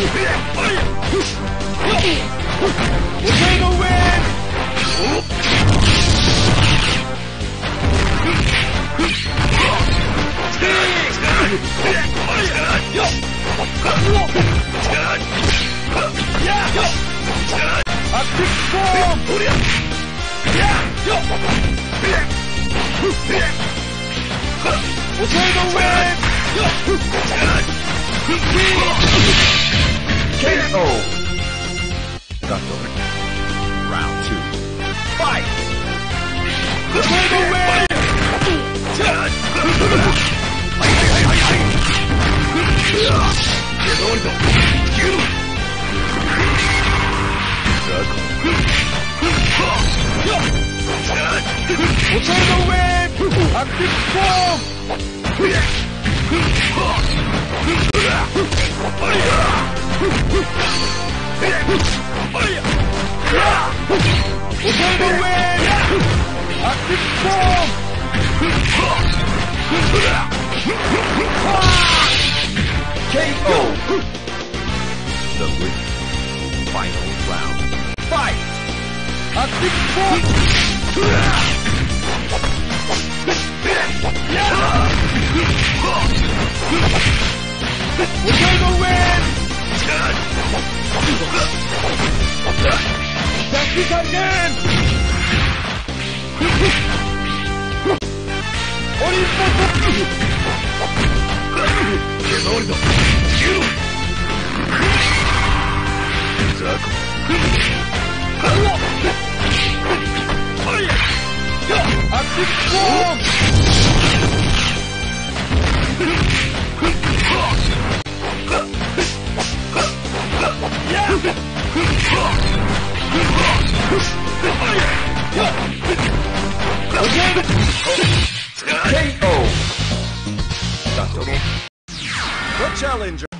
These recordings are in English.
We'll take the win! KO! Round two. Fight! KO! Draco. Fight! KO! Gato. The challenger. Round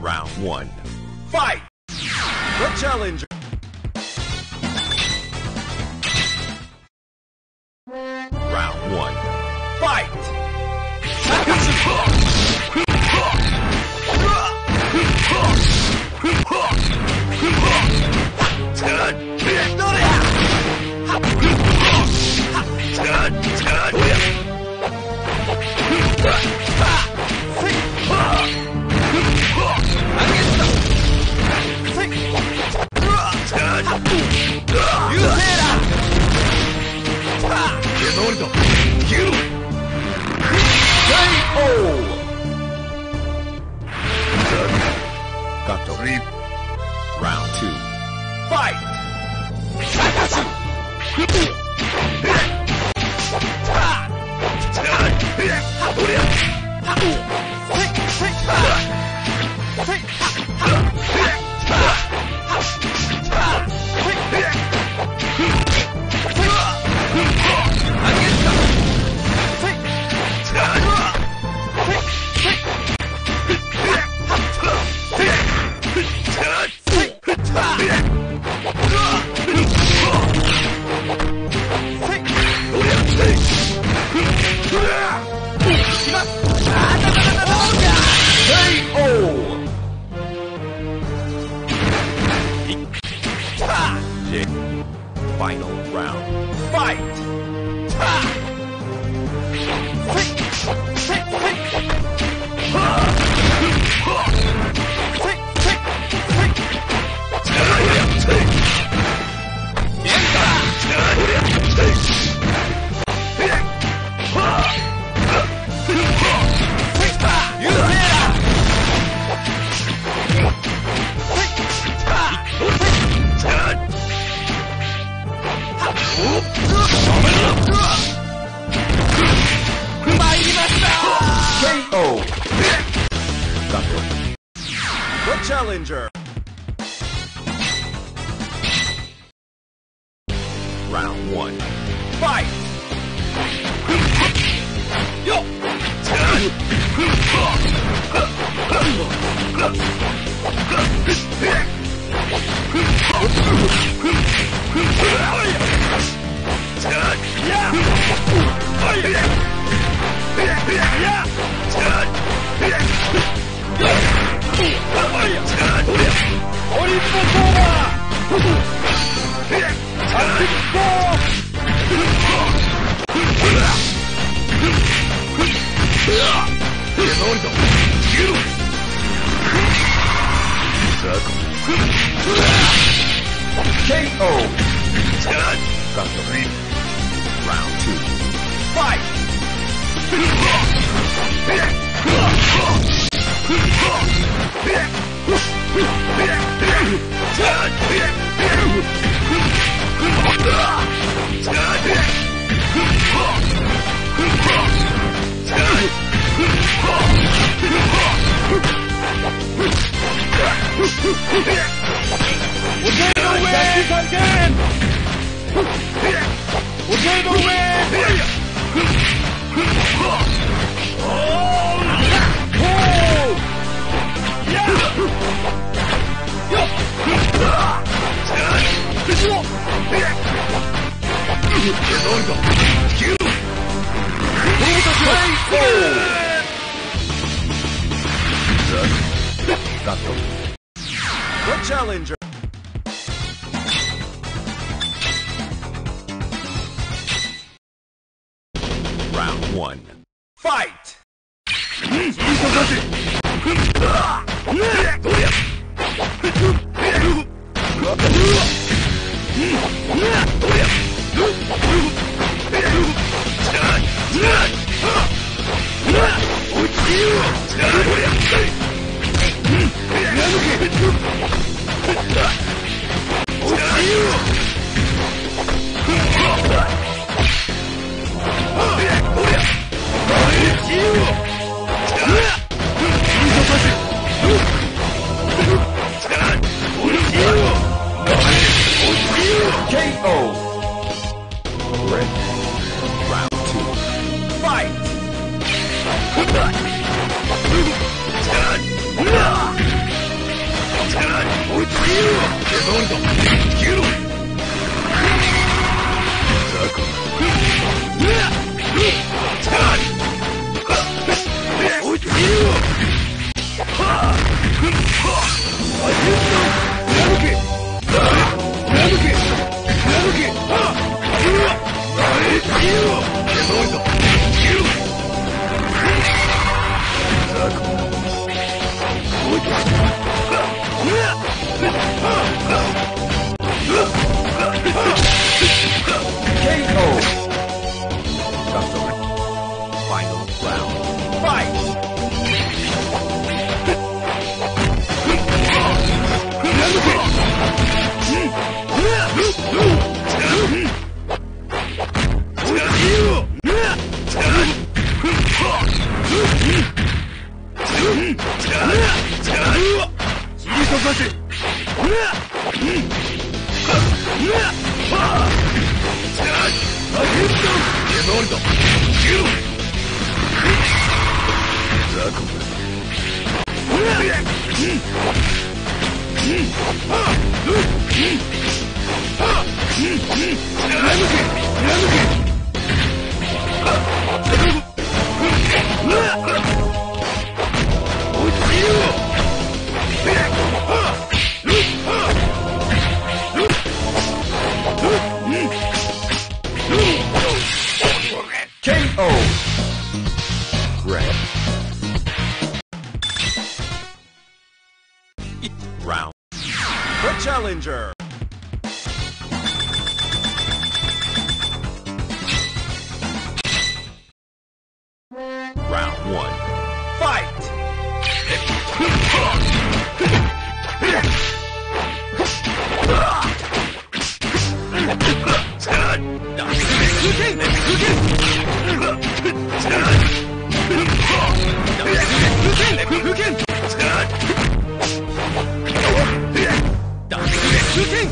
Round one. Fight! The challenger. 流星だ。ーあッ Final round. KO! Got the lead. Round two. Fight! Got the The challenger. Round one. Fight! KO! すごいぞ! KO. Round. The challenger. Round one. Fight! KO.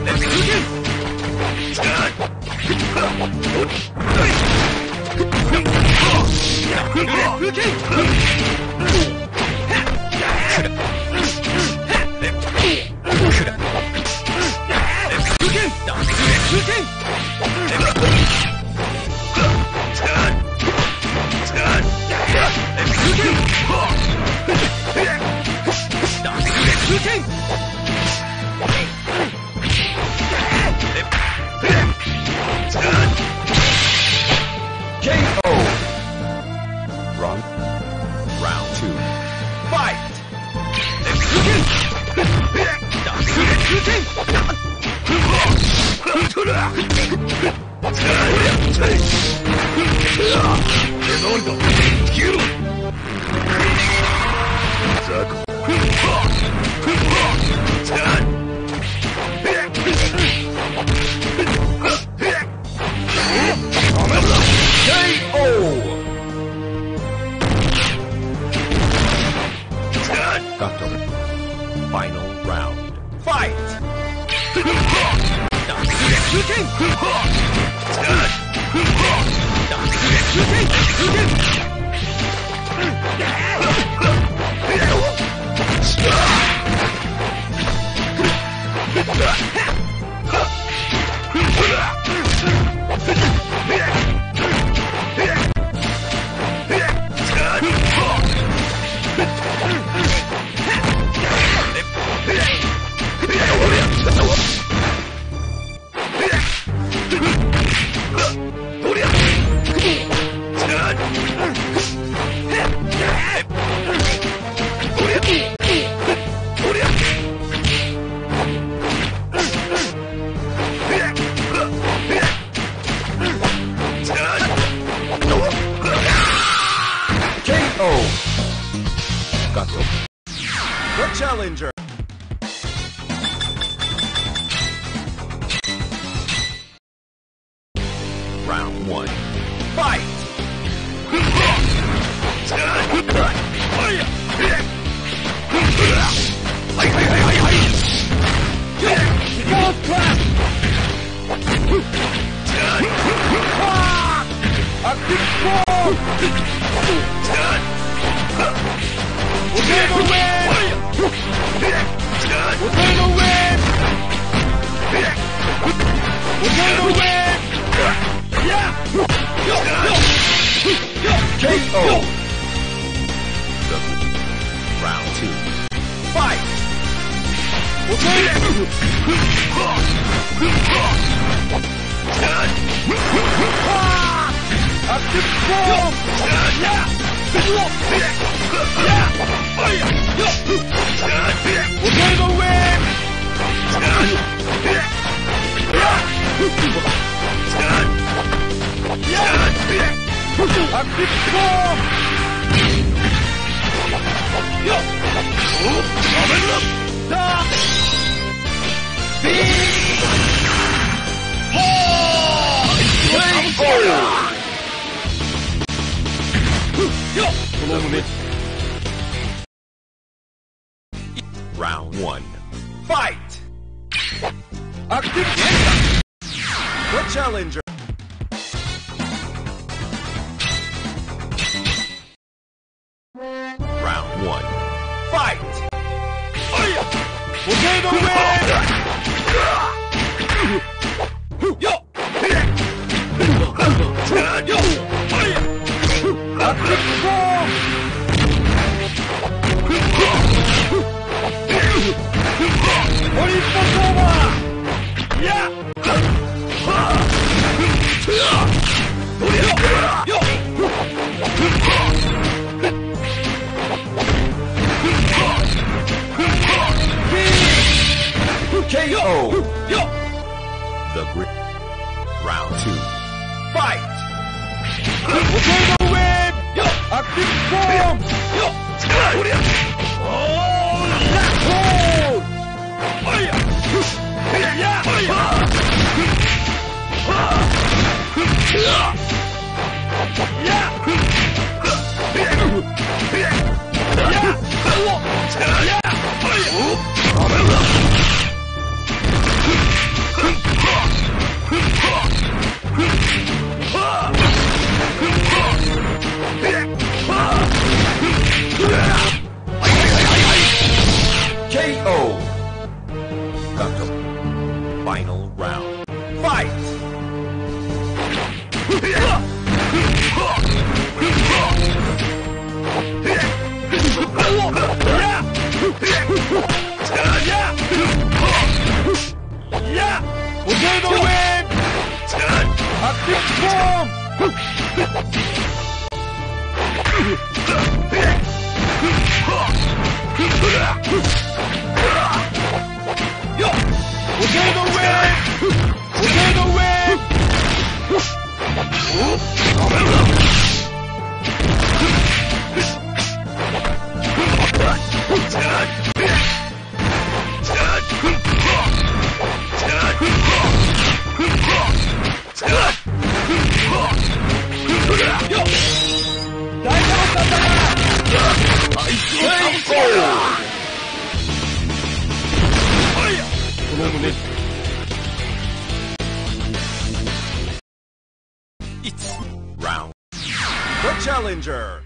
Run. Round two. Fight! KO. Doctor. Final round. Fight! Got. The challenger. Active Core! Yo! Oh, I'm in love! Da! Round one. Fight! The challenger. Potato win! Active form! Potato win! Potato win! Round. The challenger.